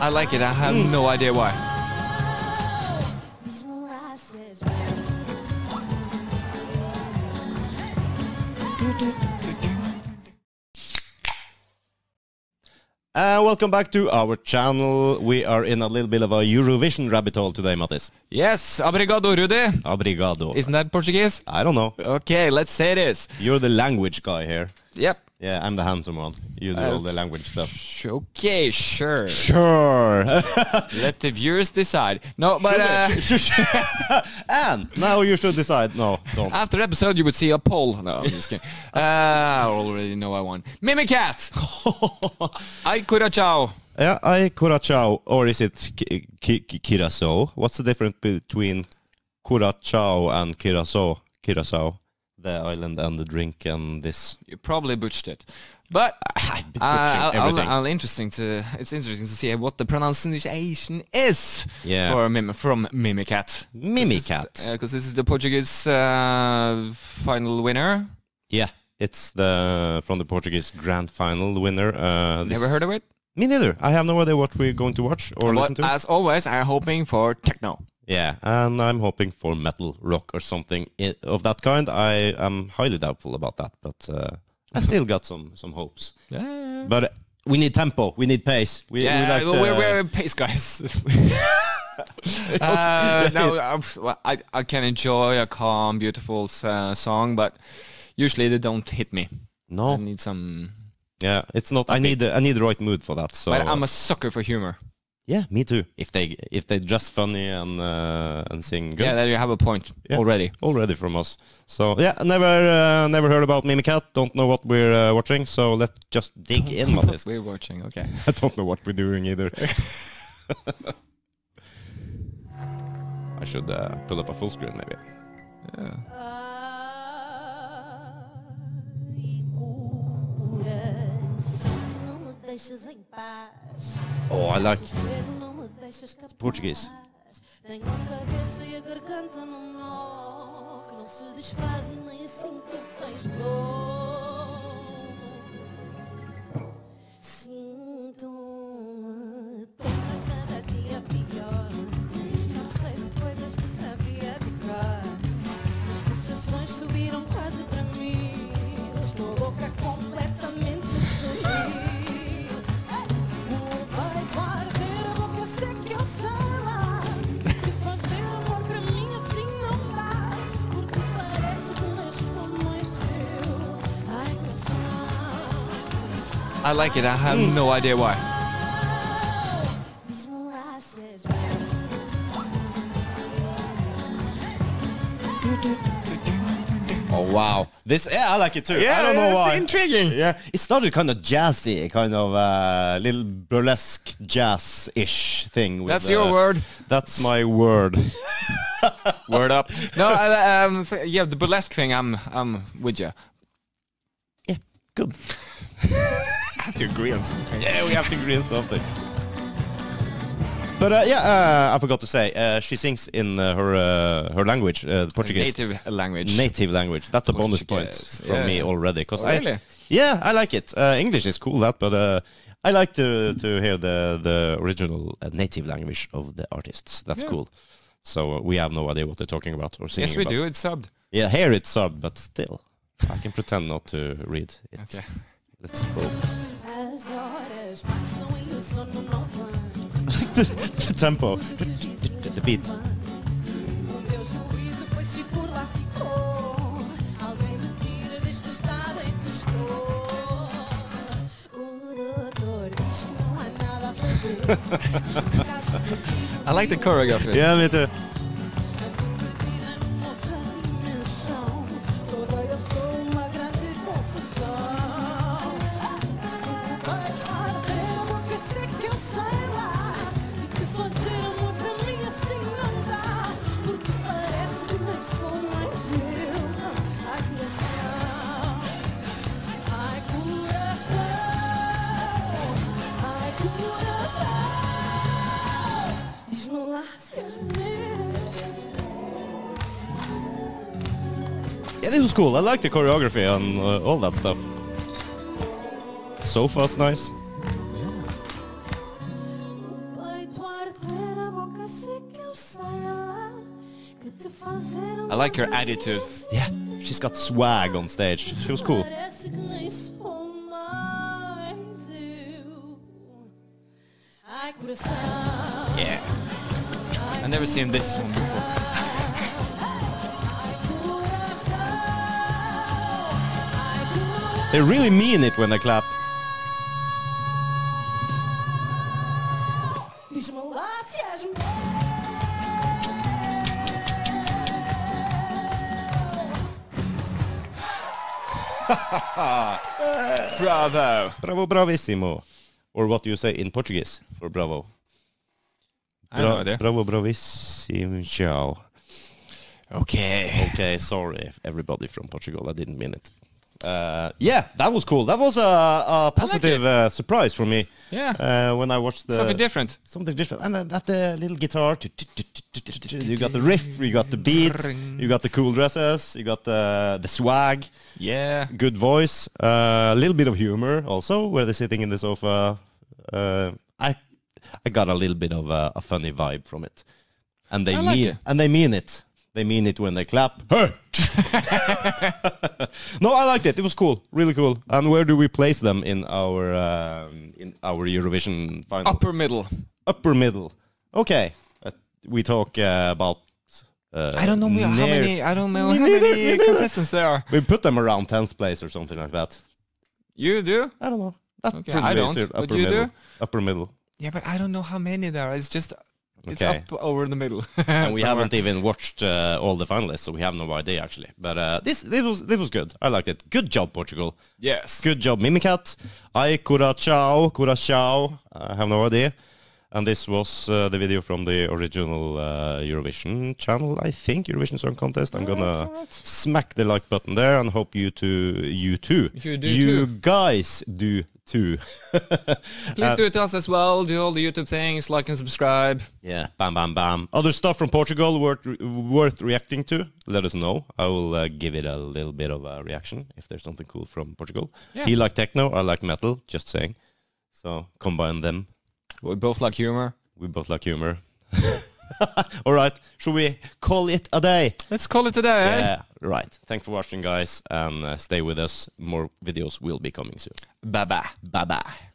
I like it. I have no idea why. Uh, welcome back to our channel. We are in a little bit of a Eurovision rabbit hole today, Mattis. Yes, obrigado, Rudy. Obrigado. Isn't that Portuguese? I don't know. Okay, let's say this. You're the language guy here. Yep. Yeah, I'm the handsome one. You do Uh, all the language stuff. Okay, sure. Sure. Let the viewers decide. No, but uh, and now you should decide. No, don't. after episode you would see a poll. No, I'm just kidding. Uh, I already know I won. Mimicat! Ay, Curacao. Yeah, I Curacao, or is it Ki- Ki- Ki- Curacao? What's the difference between Curacao and Curacao? Curacao, the island and the drink and this. You probably butchered it. But uh, I'll, I'll. I'll interesting to it's interesting to see what the pronunciation is Yeah. for mim, from Mimicat. Mimicat. Because this is the Portuguese uh, final winner. Yeah, it's the from the Portuguese grand final winner. Uh, Never heard of it? Me neither. I have no idea what we're going to watch or listen to. as always, I'm hoping for techno. Yeah, and I'm hoping for metal, rock, or something of that kind. I am highly doubtful about that, but uh, I still got some some hopes. Yeah. But uh, we need tempo. We need pace. We, we Yeah, like well, we're, we're pace guys. uh, no, I, I can enjoy a calm, beautiful uh, song, but usually they don't hit me. No, I need some. Yeah, it's not. I need the, I need the right mood for that. So But I'm a sucker for humor. Yeah, me too. If they if they just funny and uh, and sing good. Yeah, there you have a point Yeah. already. already from us. So yeah, never uh, never heard about Mimicat. Don't know what we're uh, watching. So let's just dig in on this. We're watching. Okay. I don't know what we're doing either. I should uh, pull up a full screen maybe. Yeah. Deixas em paz. Oh, I like. Segredo não me deixas capaz. Português. Tenho a cabeça e a garganta num nó que não se desfaz e nem assim tu tens dor. I like it. I have no idea why. Diz-me lá se és Oh wow, this yeah, I like it too. Yeah, I don't know it's why. intriguing. Yeah, it started kind of jazzy, kind of uh, little burlesque jazz-ish thing. With, That's your uh, word. That's my word. Word up. No, I, um, th- yeah, the burlesque thing. I'm, I'm with you. yeah, good. have to agree on something. Yeah, we have to agree on something. But uh, yeah, uh, I forgot to say, uh, she sings in uh, her uh, her language, uh, the Portuguese Native language. native language. That's a bonus point Portuguese, from me already. Cause Oh, I, really? yeah, I like it. Uh, English is cool, that, but uh, I like to to hear the the original uh, native language of the artists. That's Yeah. cool. So uh, we have no idea what they're talking about or singing Yes, we about. do. It's subbed. Yeah, here it's subbed, but still, I can pretend not to read it. Okay. Let's go. As horas passam e o sono não vem. the tempo, the beat. O meu juízo foi-se por lá ficou. Alguém me tira deste estado em que estou. O doutor diz que não há nada a fazer. Caso perdido, I like the choreography. Yeah, me too. Yeah, it was cool. I like the choreography and uh, all that stuff. Sofa's nice. I like her attitude. Yeah, she's got swag on stage. She was cool. Parece que nem sou mais eu. Ai, coração. Yeah. I've never seen this one before. They really mean it when they clap. Diz-me lá se és Bravo. Bravo, bravissimo. Or what do you say in Portuguese for bravo? I have no idea. Bravo, bravissimo. Okay. Okay, sorry, everybody from Portugal. I didn't mean it. Uh, yeah, that was cool. That was a, a positive uh, surprise for me. Yeah. Uh, when I watched the Something different. something different, and then that uh, little guitar. You got the riff, you got the beat, you got the cool dresses, you got the the swag, Yeah. good voice, uh, a little bit of humor also. Where they're sitting in the sofa, uh, I I got a little bit of a, a funny vibe from it, and they like mean it. and they mean it. They mean it when they clap. Hey! no, I liked it. It was cool, really cool. And where do we place them in our um, in our Eurovision final? Upper middle. upper middle. Okay, uh, we talk uh, about. Uh, I don't know how many. I don't know how many me contestants there are. We put them around tenth place or something like that. You do? I don't know. That Okay, I don't, considered but you middle. do? Upper middle. Yeah, but I don't know how many there are. It's just. It's Okay. up over in the middle. And we haven't even watched uh, all the finalists, so we have no idea actually. But uh, this this was this was good. I liked it. Good job, Portugal. Yes. Good job, Mimicat. I Curacao, Curacao. I have no idea. And this was uh, the video from the original uh, Eurovision channel, I think, Eurovision Song Contest. I'm gonna smack the like button there and hope you to you too. You you too. guys do too. Please do it to us as well. Do all the YouTube things, like and subscribe. Yeah, bam, bam, bam. Other stuff from Portugal worth worth reacting to? Let us know. I will uh, give it a little bit of a reaction if there's something cool from Portugal. Yeah. He like techno, I like metal. Just saying. So combine them. We both like humor. We both like humor. All right, should we call it a day? Let's call it a day. eh? Yeah, right. Thanks for watching, guys, and uh, stay with us. More videos will be coming soon. Bye bye. Bye bye.